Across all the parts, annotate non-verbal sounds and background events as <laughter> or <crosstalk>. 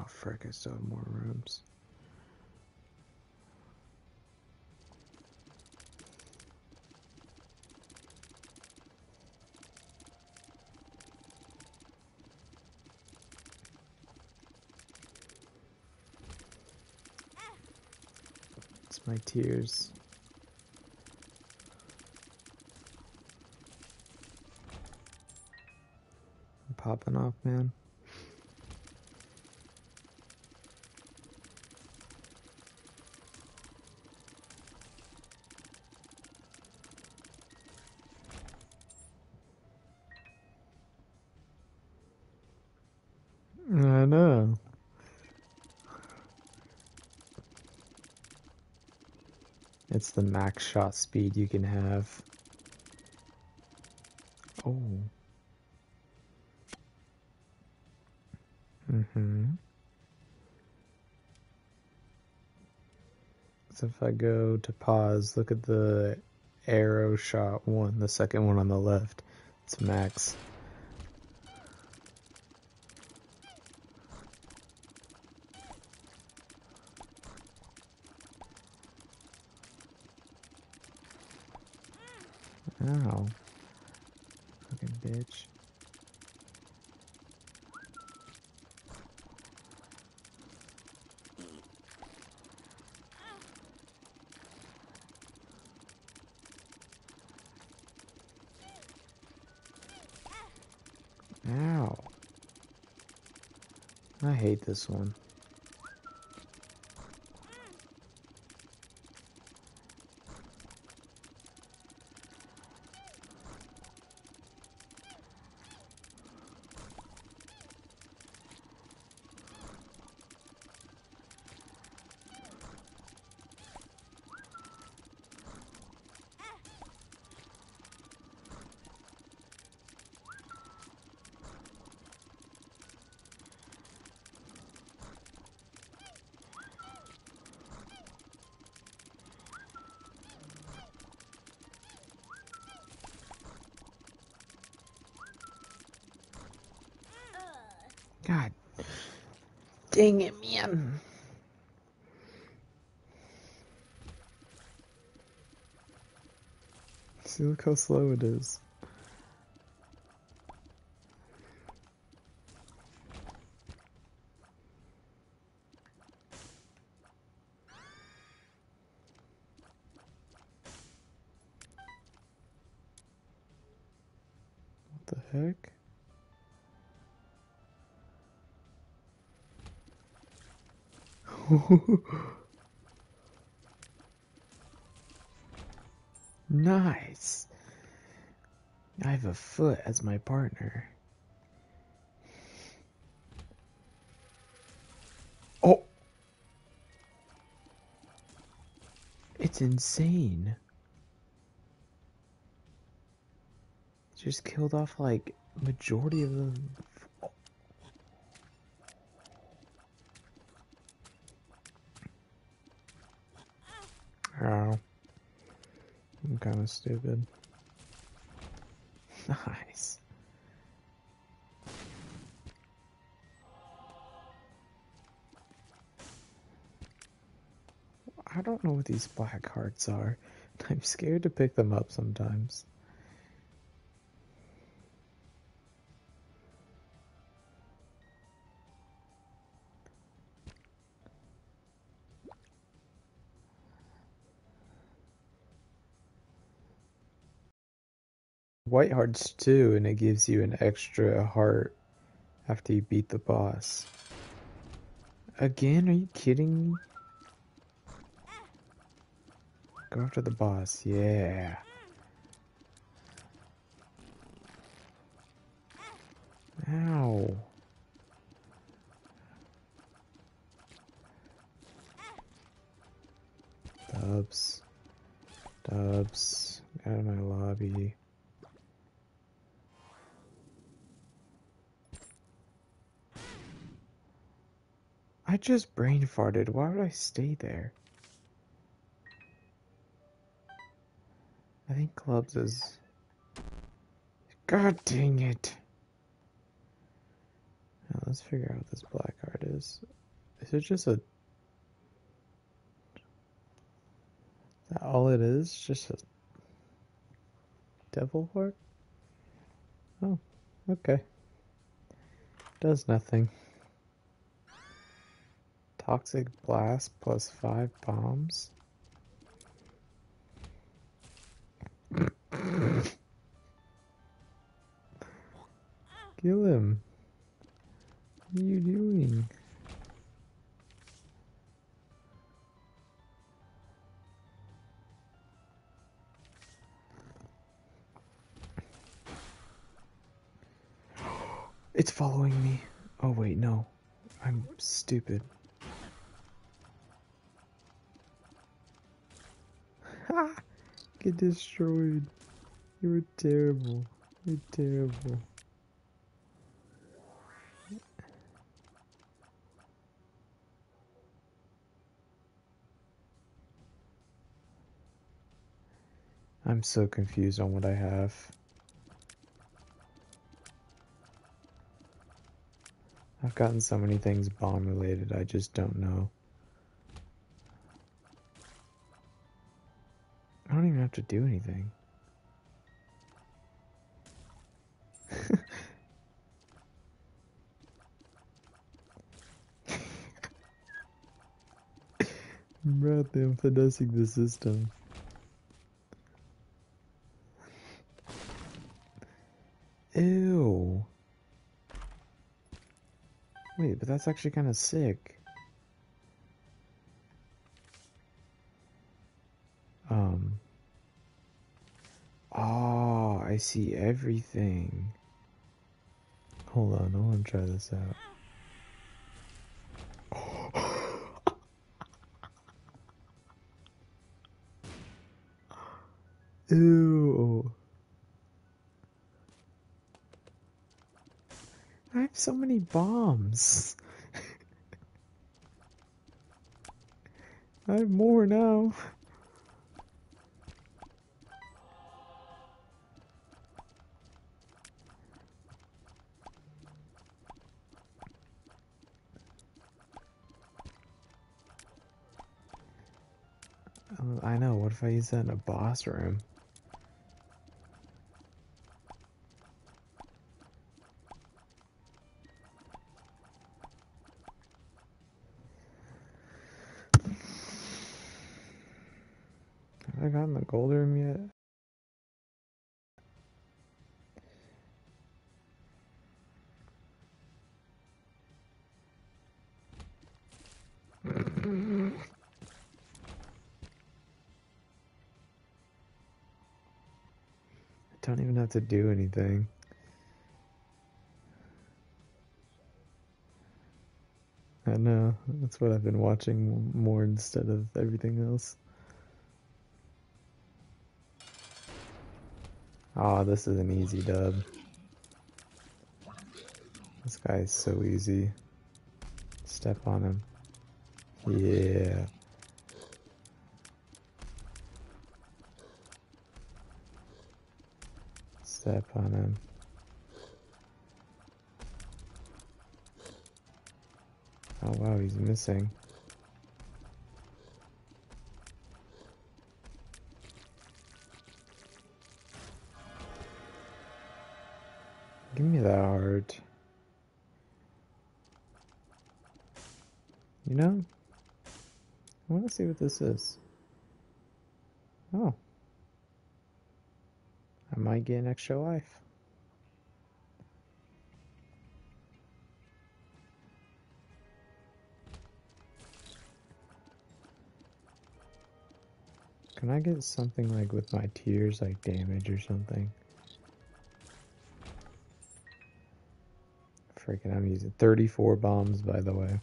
Oh, frick, I still have more rooms. It's my tears. I'm popping off, man. Know. It's the max shot speed you can have. Oh. Mm-hmm. So if I go to pause, look at the arrow shot one, the second one on the left. It's max. Ow. Fucking bitch. Ow. I hate this one. God See, look how slow it is. <laughs> nice. I have a foot as my partner. Oh. It's insane. Just killed off like majority of them. Kind of stupid. <laughs> Nice. I don't know what these black hearts are. <laughs> I'm scared to pick them up sometimes. White hearts too, and it gives you an extra heart after you beat the boss. Again? Are you kidding me? Go after the boss, yeah. Ow. Dubs. Dubs. Out of my lobby. I just brain farted. Why would I stay there? I think clubs is. God dang it. Now let's figure out what this black heart is. Is it just a... Is that all it is? Just a... Devil heart? Oh, okay. Does nothing. Toxic blast plus five bombs? <coughs> Kill him. What are you doing? <gasps> It's following me. Oh wait, no. I'm stupid. Get destroyed. You were terrible. You're terrible. I'm so confused on what I have. I've gotten so many things bomb related, I just don't know. Have to do anything. Bro, <laughs> I'm finessing the system. Ew. Wait, but that's actually kind of sick. Um. See everything. Hold on, I want to try this out. <gasps> Ew. I have so many bombs. <laughs> I have more now. I know, what if I use that in a boss room? Have to do anything. I know, that's what I've been watching more instead of everything else. Ah, oh, this is an easy dub. This guy is so easy. Step on him. Yeah. Step on him. Oh wow, he's missing. Give me that heart. You know? I want to see what this is. Oh. I might get an extra life. Can I get something like with my tears, like damage or something? Freaking, I'm using 34 bombs, by the way.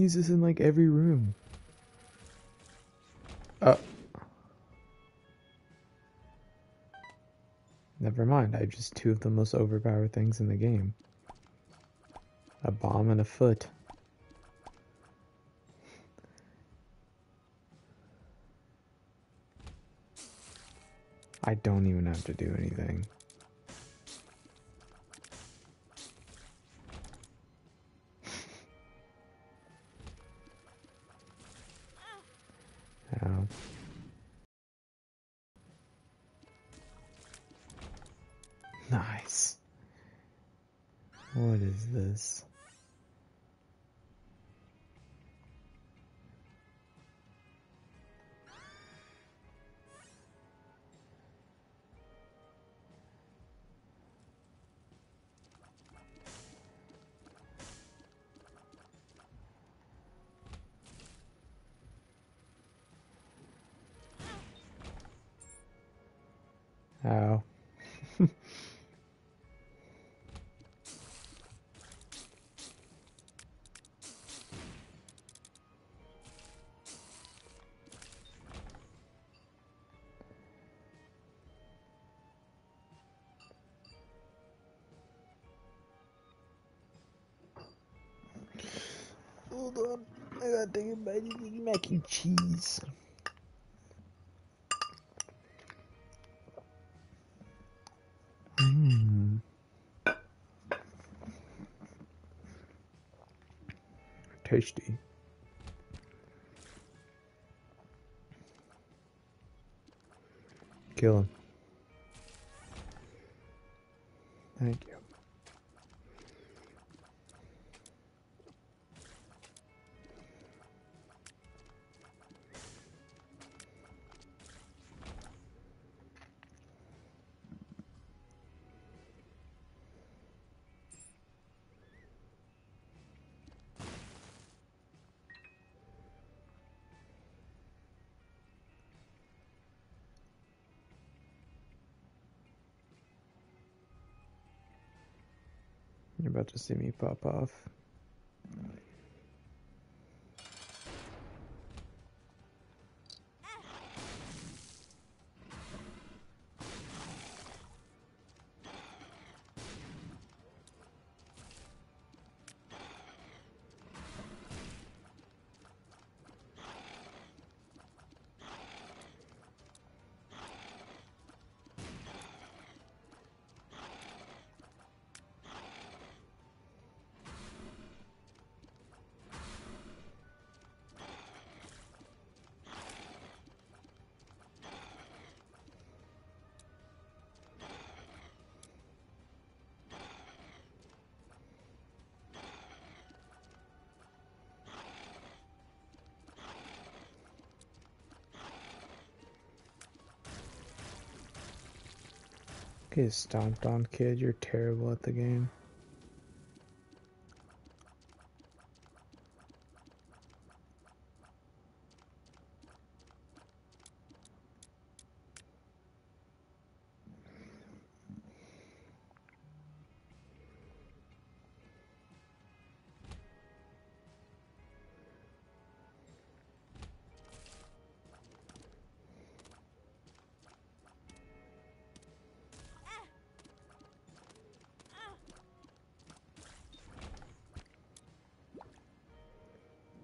Use this in like every room. Uh. Never mind, I have just two of the most overpowered things in the game. A bomb and a foot. I don't even have to do anything. Ow. Nice. What is this? I gotta bite of the mac and cheese. Mmm. Tasty. Kill him. Thank you. About to see me pop off. Get stomped on, kid. You're terrible at the game.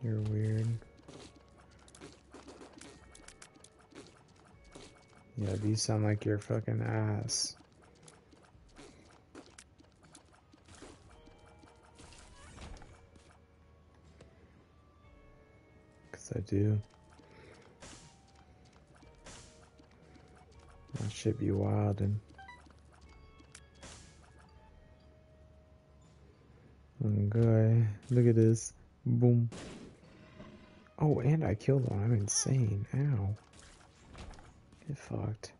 You're weird. Yeah, these sound like your fucking ass. Cause I do. That should be wild and Okay, look at this. Boom. Oh, and I killed one. I'm insane. Ow. Get fucked.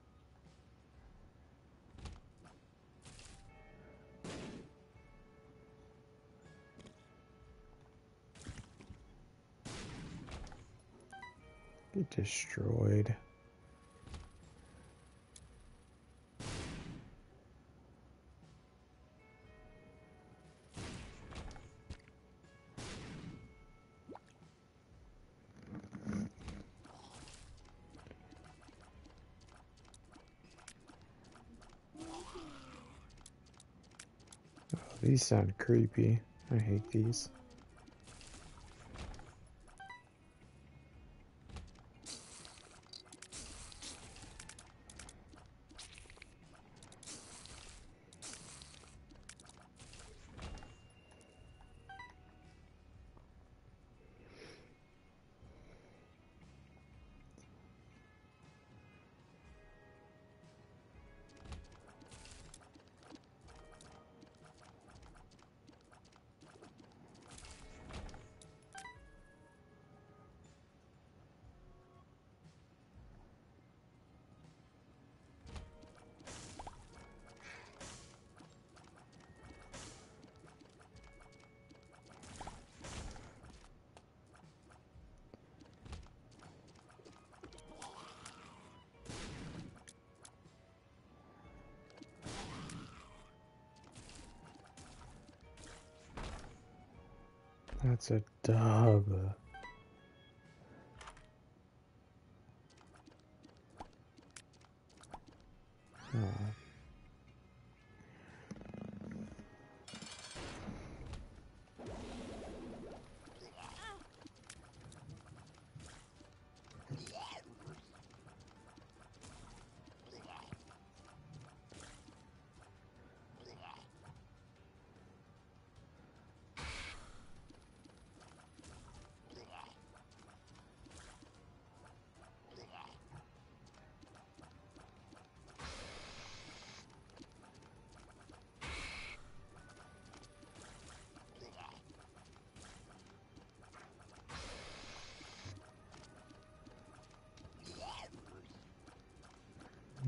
Get destroyed. These sound creepy. I hate these. That's a dub. Oh.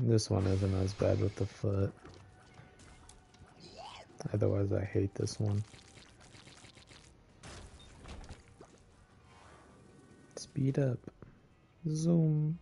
This one isn't as bad with the foot. Otherwise, I hate this one. Speed up. Zoom.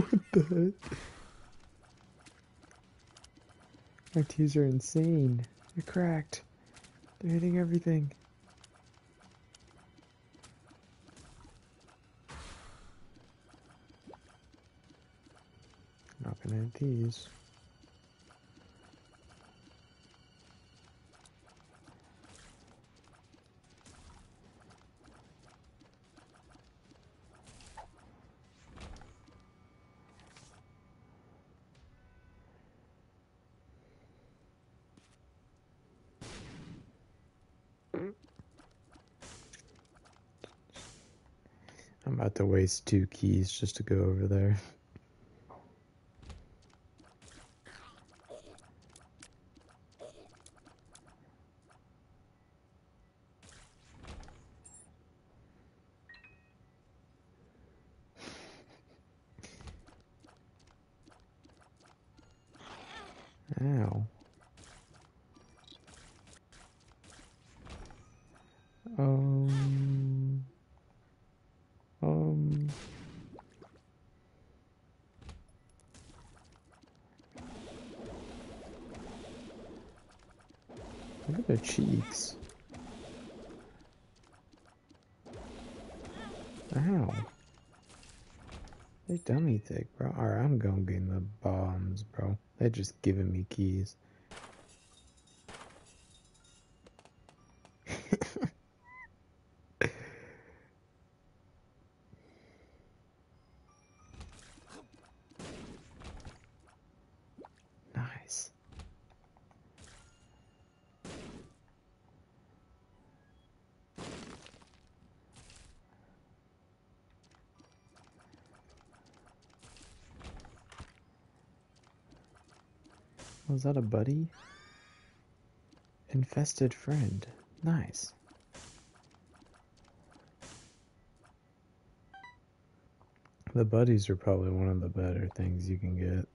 What the heck? My tees are insane. They're cracked. They're hitting everything. Not gonna hit these. To waste two keys just to go over there. Ow. Cheeks. Ow. They dummy thick, bro. Alright, I'm gonna get the bombs, bro. They're just giving me keys. Was that a buddy? Infested friend. Nice. The buddies are probably one of the better things you can get.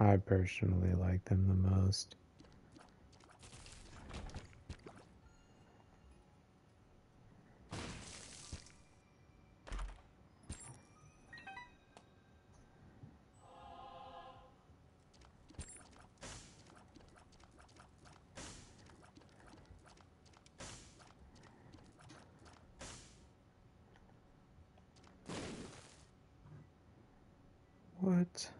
I personally like them the most. What?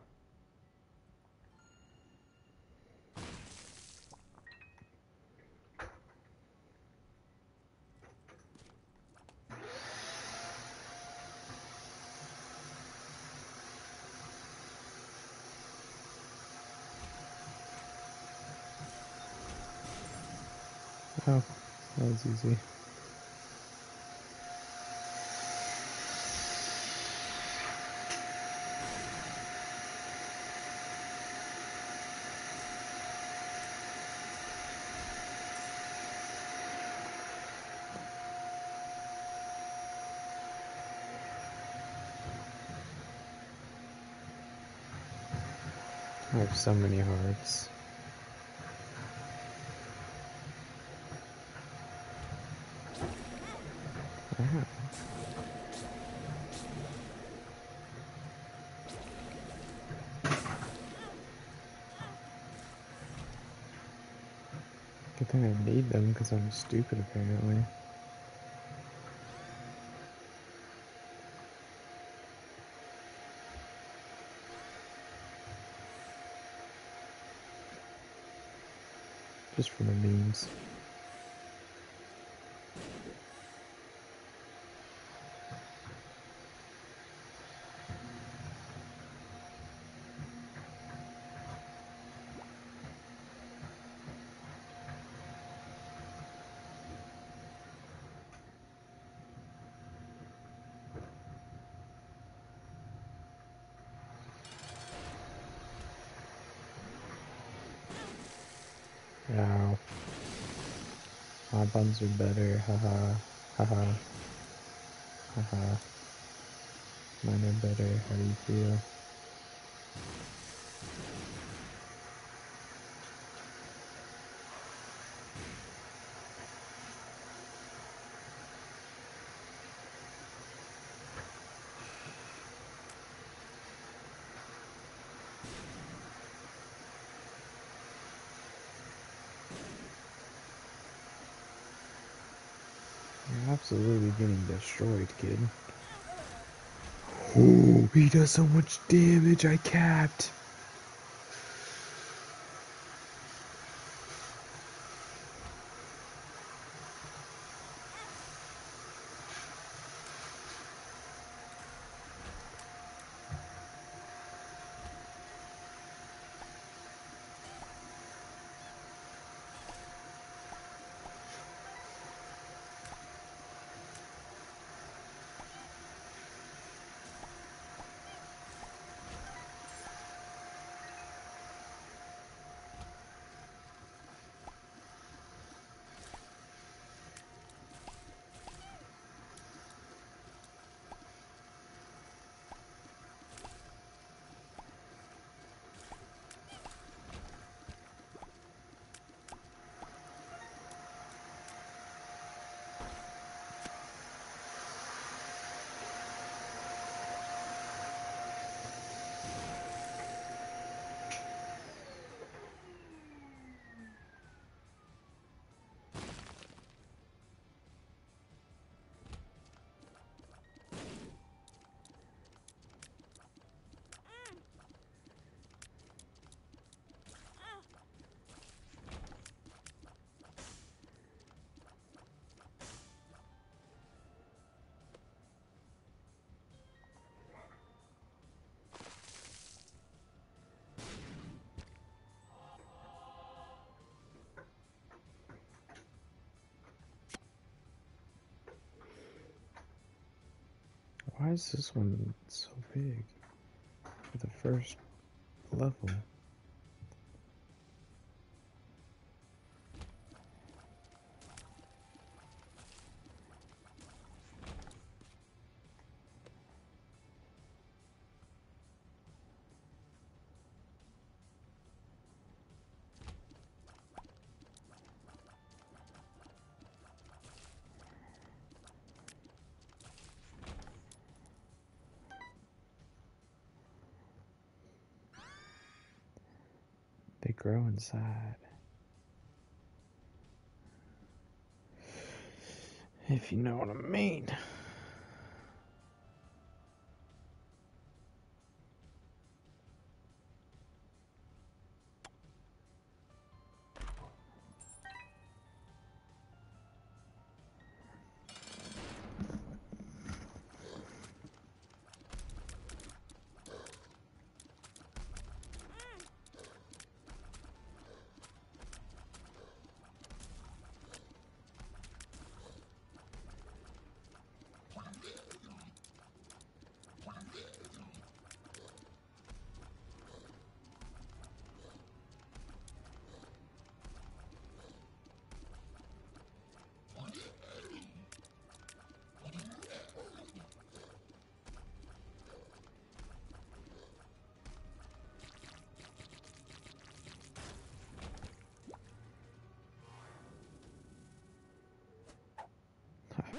Oh, that was easy. I have so many hearts. Wow. Good thing I need them because I'm stupid apparently. Just for the memes. Ow. My buns are better, haha, haha, haha. Mine are better, how do you feel? You're absolutely getting destroyed, kid. Oh, he does so much damage, I capped. Why is this one so big? For the first level. Grow inside. If you know what I mean.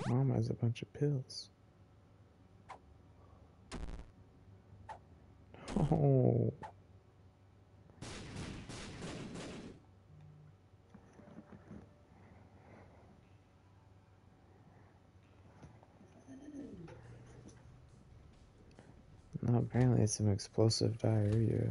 Mom has a bunch of pills. Oh. Apparently it's some explosive diarrhea.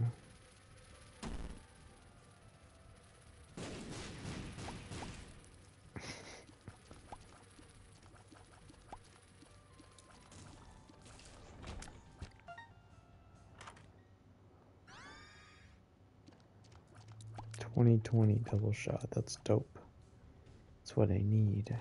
Twenty twenty double shot, that's dope. That's what I need.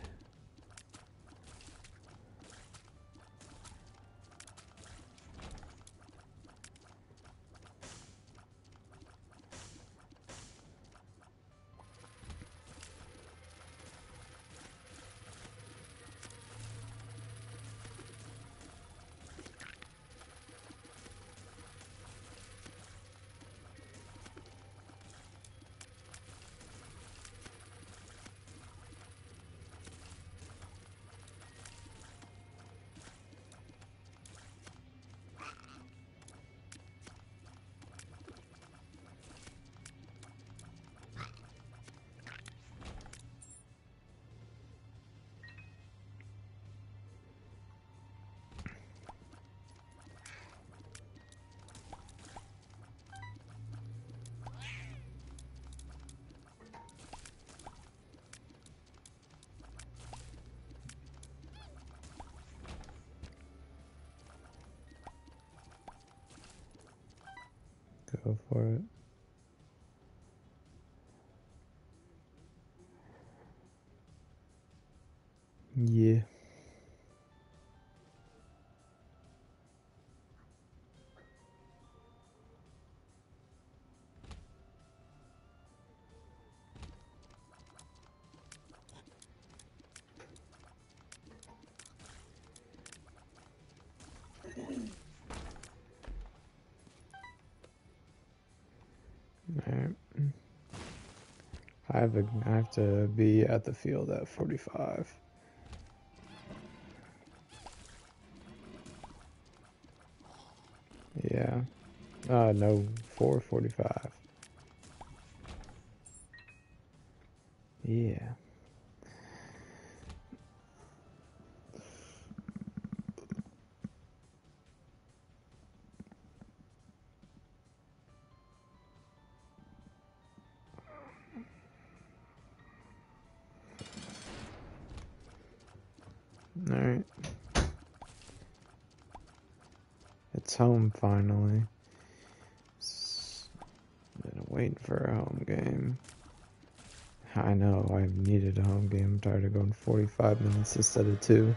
Go for it. Have, a, I have to be at the field at 45. Yeah. Uh, no, 445. Yeah. Alright. It's home finally. Been waiting for a home game. I know, I've needed a home game. I'm tired of going 45 minutes instead of two.